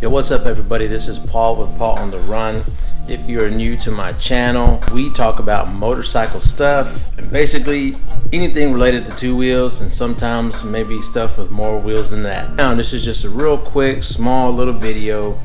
Yo, what's up everybody? This is Paul with Paul on the Run. If you're new to my channel, we talk about motorcycle stuff and basically anything related to two wheels and sometimes maybe stuff with more wheels than that. Now, this is just a real quick, small little video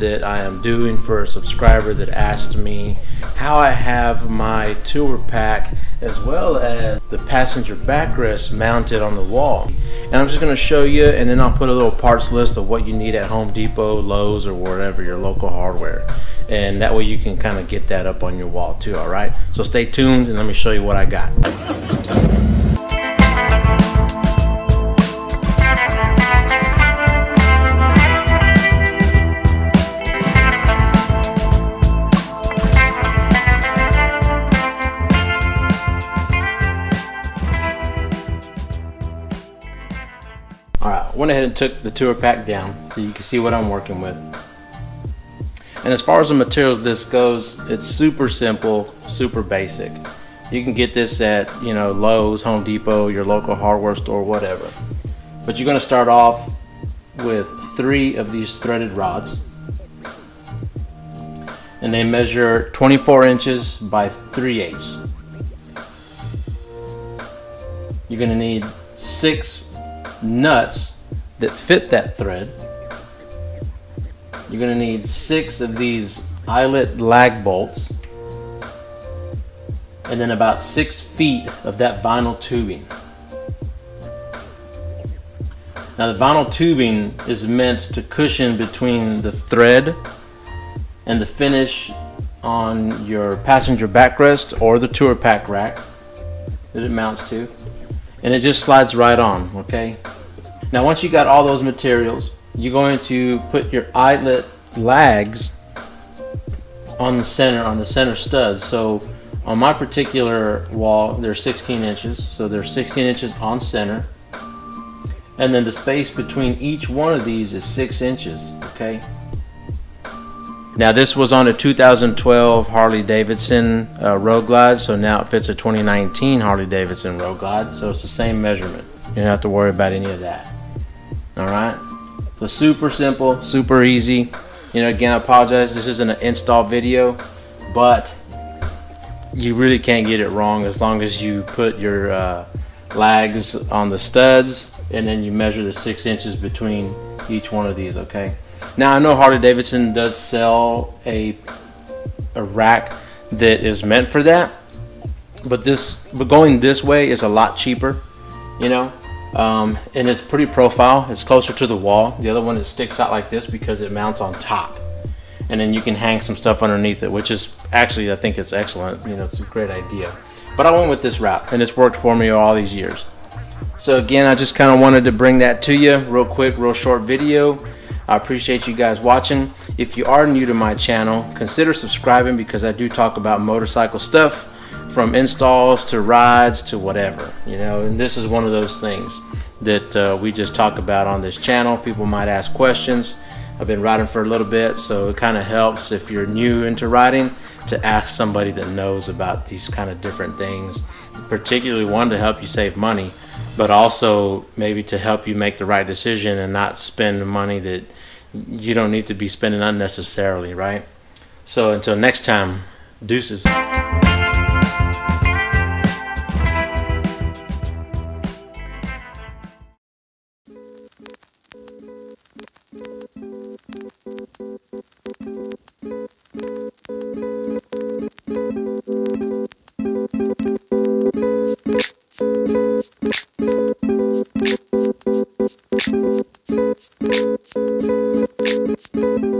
that I am doing for a subscriber that asked me how I have my Tour Pak as well as the passenger backrest mounted on the wall. And I'm just going to show you and then I'll put a little parts list of what you need at Home Depot, Lowe's, or wherever your local hardware. And that way you can kind of get that up on your wall too, alright? So stay tuned and let me show you what I got. Went ahead and took the Tour Pak down so you can see what I'm working with. And as far as the materials this goes, it's super simple, super basic. You can get this at, you know, Lowe's, Home Depot, your local hardware store, whatever. But you're gonna start off with three of these threaded rods. And they measure 24 inches by 3 eighths. You're gonna need six nuts that fit that thread. You're gonna need six of these eyelet lag bolts and then about six feet of that vinyl tubing. Now the vinyl tubing is meant to cushion between the thread and the finish on your passenger backrest or the Tour Pak rack that it mounts to and it just slides right on okay now once you got all those materials you're going to put your eyelet lags on the center on the center studs so on my particular wall they're 16 inches so they're 16 inches on center and then the space between each one of these is six inches okay now this was on a 2012 Harley Davidson uh, Road Glide, so now it fits a 2019 Harley Davidson Road Glide, so it's the same measurement. You don't have to worry about any of that. All right, so super simple, super easy. You know, again, I apologize. This isn't an install video, but you really can't get it wrong as long as you put your uh, lags on the studs and then you measure the six inches between each one of these. Okay. Now I know Harley Davidson does sell a a rack that is meant for that, but this but going this way is a lot cheaper, you know, um, and it's pretty profile. It's closer to the wall. The other one it sticks out like this because it mounts on top, and then you can hang some stuff underneath it, which is actually I think it's excellent. You know, it's a great idea. But I went with this route, and it's worked for me all these years. So again, I just kind of wanted to bring that to you real quick, real short video. I appreciate you guys watching. If you are new to my channel, consider subscribing because I do talk about motorcycle stuff from installs to rides to whatever, you know, and this is one of those things that uh, we just talk about on this channel. People might ask questions. I've been riding for a little bit, so it kind of helps if you're new into riding to ask somebody that knows about these kind of different things, particularly one to help you save money, but also maybe to help you make the right decision and not spend money that you don't need to be spending unnecessarily, right? So until next time, deuces.